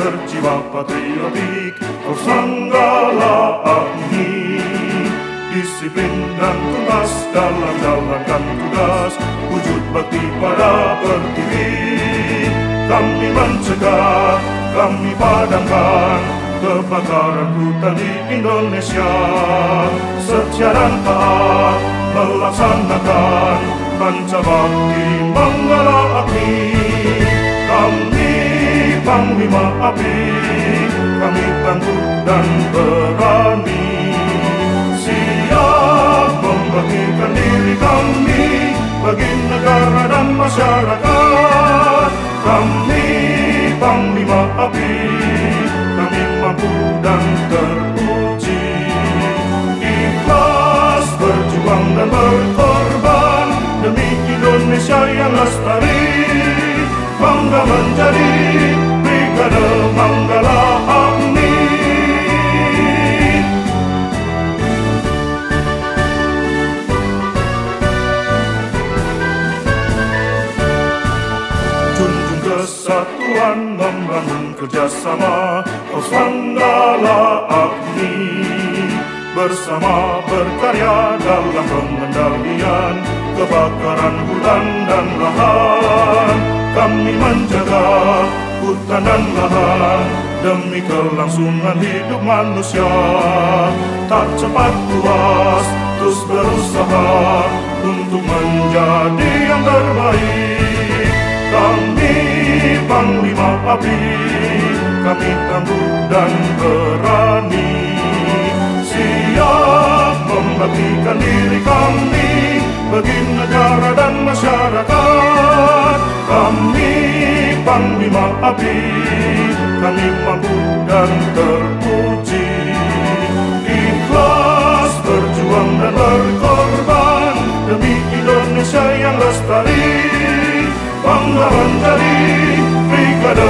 berjiwa patriotik Terus menggala agni Disiplin dan tuntas dalam jalankan tugas Wujud bakti pada pertiwi Kami mencegah, kami padamkan Kebakaran hutan di Indonesia. Secara taat melaksanakan Pancabakti menggala agni panglima api Kami tangguh dan berani. Siap membagikan diri kami Bagi negara dan masyarakat. Kami panglima api Kami mampu dan teruji Ikhlas berjuang dan berkorban Demi Indonesia yang lestari Kesatuan membangun kerjasama Kos Manggala Agni. Bersama berkarya dalam pengendalian Kebakaran hutan dan lahan. Kami menjaga hutan dan lahan Demi kelangsungan hidup manusia. Tak cepat puas terus berusaha Untuk menjadi yang terbaik Panglima Kami tangguh dan berani. Siap membaktikan diri kami Bagi negara dan masyarakat. Kami Panglima Abdi Kami mampu dan terpuji. Ikhlas berjuang dan berkorban Demi Indonesia yang lestari. Pahlawan dari Big Brother.